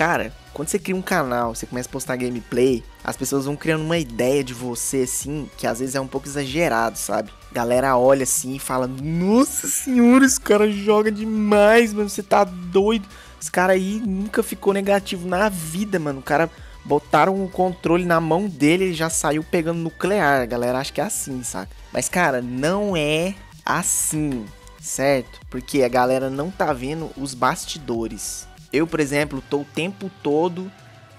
cara, quando você cria um canal, você começa a postar gameplay, as pessoas vão criando uma ideia de você, assim, que às vezes é um pouco exagerado, sabe? Galera olha assim e fala: Nossa senhora, esse cara joga demais, mano, você tá doido. Esse cara aí nunca ficou negativo na vida, mano. O cara botaram o controle na mão dele e já saiu pegando nuclear. Galera acha que é assim, saca? Mas, cara, não é assim, certo? Porque a galera não tá vendo os bastidores. Eu, por exemplo, tô o tempo todo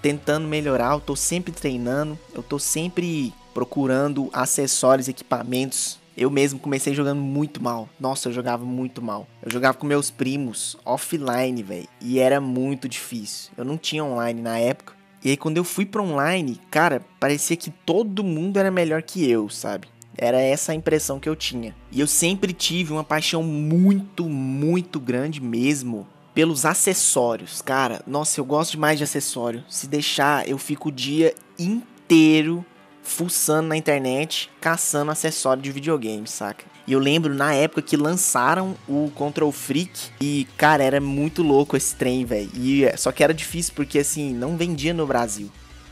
tentando melhorar, eu tô sempre treinando, eu tô sempre procurando acessórios, equipamentos. Eu mesmo comecei jogando muito mal. Nossa, eu jogava muito mal. Eu jogava com meus primos offline, velho, e era muito difícil. Eu não tinha online na época. E aí quando eu fui para online, cara, parecia que todo mundo era melhor que eu, sabe? Era essa a impressão que eu tinha. E eu sempre tive uma paixão muito, muito grande mesmo pelos acessórios. Cara, nossa, eu gosto demais de acessório. Se deixar, eu fico o dia inteiro fuçando na internet, caçando acessório de videogame, saca? E eu lembro na época que lançaram o Control Freak e, cara, era muito louco esse trem, velho. E só que era difícil porque assim, não vendia no Brasil.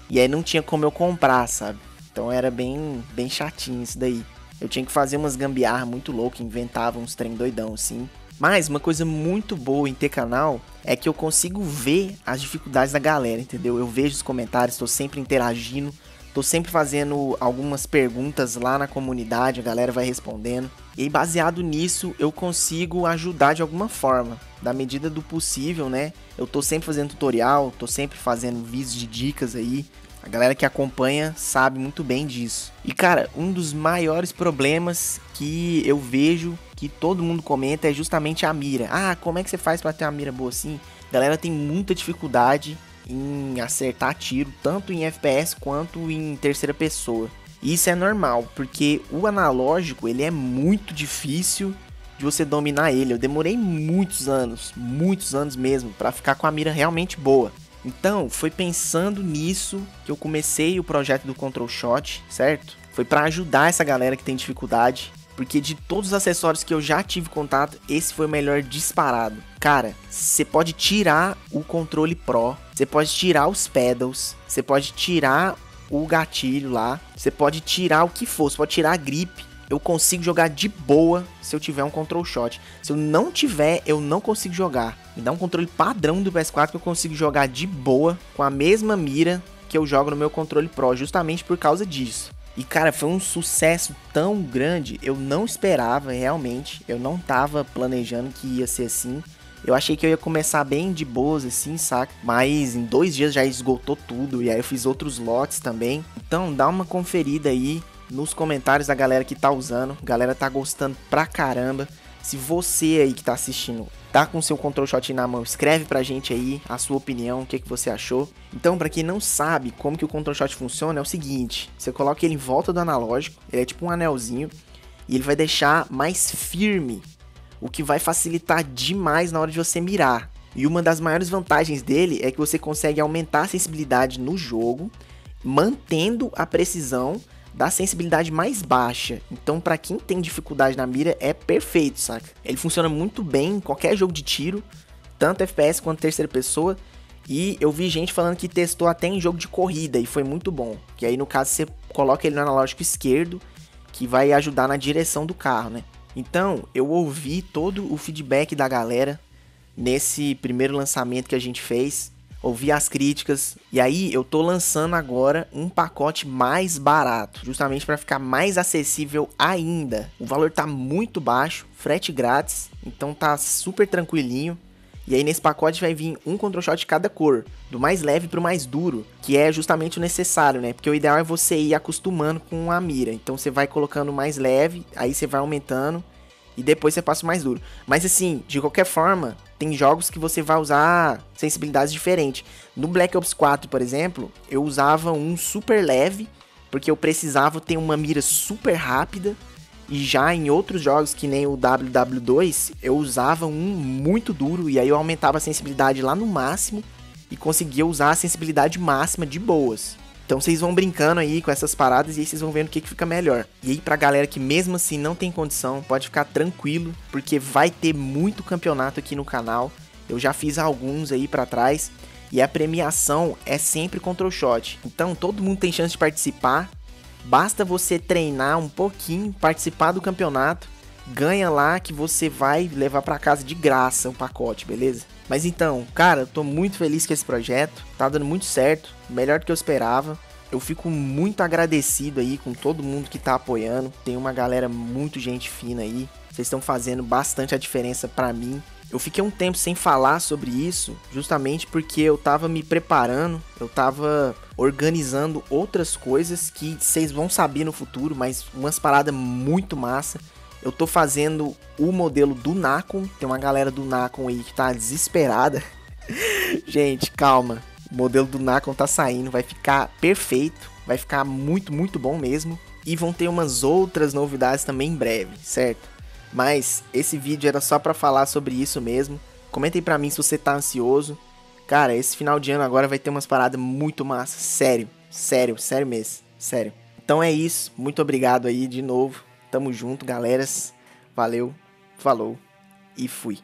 E aí não tinha como eu comprar, sabe? Então era bem, bem chatinho isso daí. Eu tinha que fazer umas gambiarra muito loucas, inventava uns trem doidão assim. Mas uma coisa muito boa em ter canal é que eu consigo ver as dificuldades da galera, entendeu? Eu vejo os comentários, estou sempre interagindo, estou sempre fazendo algumas perguntas lá na comunidade, a galera vai respondendo. E baseado nisso, eu consigo ajudar de alguma forma, da medida do possível, né? Eu tô sempre fazendo tutorial, tô sempre fazendo vídeos de dicas aí. A galera que acompanha sabe muito bem disso. E cara, um dos maiores problemas que eu vejo que todo mundo comenta é justamente a mira. Ah, como é que você faz para ter uma mira boa assim? A galera tem muita dificuldade em acertar tiro, tanto em FPS quanto em terceira pessoa. E isso é normal, porque o analógico ele é muito difícil de você dominar ele. Eu demorei muitos anos, muitos anos mesmo, para ficar com a mira realmente boa. Então, foi pensando nisso que eu comecei o projeto do Control Shot, certo? Foi para ajudar essa galera que tem dificuldade porque de todos os acessórios que eu já tive contato, esse foi o melhor disparado. Cara, você pode tirar o controle Pro, você pode tirar os pedals, você pode tirar o gatilho lá, você pode tirar o que for, você pode tirar a gripe. Eu consigo jogar de boa se eu tiver um control shot. Se eu não tiver, eu não consigo jogar. Me dá um controle padrão do PS4 que eu consigo jogar de boa com a mesma mira que eu jogo no meu controle Pro, justamente por causa disso. E cara, foi um sucesso tão grande, eu não esperava realmente, eu não tava planejando que ia ser assim. Eu achei que eu ia começar bem de boas, assim, saca? Mas em dois dias já esgotou tudo. E aí eu fiz outros lotes também. Então dá uma conferida aí nos comentários da galera que tá usando. A galera tá gostando pra caramba. Se você aí que tá assistindo tá com seu control shot na mão, escreve pra gente aí a sua opinião, o que, que você achou. Então, para quem não sabe como que o control shot funciona, é o seguinte: você coloca ele em volta do analógico, ele é tipo um anelzinho, e ele vai deixar mais firme, o que vai facilitar demais na hora de você mirar. E uma das maiores vantagens dele é que você consegue aumentar a sensibilidade no jogo, mantendo a precisão da sensibilidade mais baixa. Então, para quem tem dificuldade na mira, é perfeito, saca? Ele funciona muito bem em qualquer jogo de tiro, tanto FPS quanto terceira pessoa. E eu vi gente falando que testou até em jogo de corrida e foi muito bom. Que aí, no caso, você coloca ele no analógico esquerdo, que vai ajudar na direção do carro, né? Então, eu ouvi todo o feedback da galera nesse primeiro lançamento que a gente fez ouvi as críticas e aí eu tô lançando agora um pacote mais barato, justamente para ficar mais acessível ainda. O valor tá muito baixo, frete grátis, então tá super tranquilinho. E aí nesse pacote vai vir um control shot de cada cor, do mais leve pro mais duro, que é justamente o necessário, né? Porque o ideal é você ir acostumando com a mira. Então você vai colocando mais leve, aí você vai aumentando e depois você passa o mais duro. Mas assim, de qualquer forma, tem jogos que você vai usar sensibilidades diferentes. No Black Ops 4, por exemplo, eu usava um super leve, porque eu precisava ter uma mira super rápida. E já em outros jogos, que nem o WW2, eu usava um muito duro e aí eu aumentava a sensibilidade lá no máximo e conseguia usar a sensibilidade máxima de boas. Então vocês vão brincando aí com essas paradas e aí vocês vão vendo o que, que fica melhor. E aí pra galera que mesmo assim não tem condição, pode ficar tranquilo, porque vai ter muito campeonato aqui no canal. Eu já fiz alguns aí para trás. E a premiação é sempre control shot. Então todo mundo tem chance de participar. Basta você treinar um pouquinho, participar do campeonato, ganha lá que você vai levar para casa de graça o pacote, beleza? Mas então, cara, eu tô muito feliz com esse projeto, tá dando muito certo, melhor do que eu esperava. Eu fico muito agradecido aí com todo mundo que tá apoiando. Tem uma galera muito gente fina aí. Vocês estão fazendo bastante a diferença para mim. Eu fiquei um tempo sem falar sobre isso, justamente porque eu tava me preparando, eu tava organizando outras coisas que vocês vão saber no futuro, mas umas paradas muito massa. Eu tô fazendo o modelo do Nacon, tem uma galera do Nacon aí que tá desesperada. Gente, calma. O modelo do Nacon tá saindo, vai ficar perfeito, vai ficar muito, muito bom mesmo. E vão ter umas outras novidades também em breve, certo? Mas esse vídeo era só para falar sobre isso mesmo. Comentem para mim se você tá ansioso. Cara, esse final de ano agora vai ter umas paradas muito massas, sério, sério, sério mesmo, sério. Então é isso, muito obrigado aí de novo. Tamo junto, galeras. Valeu, falou e fui.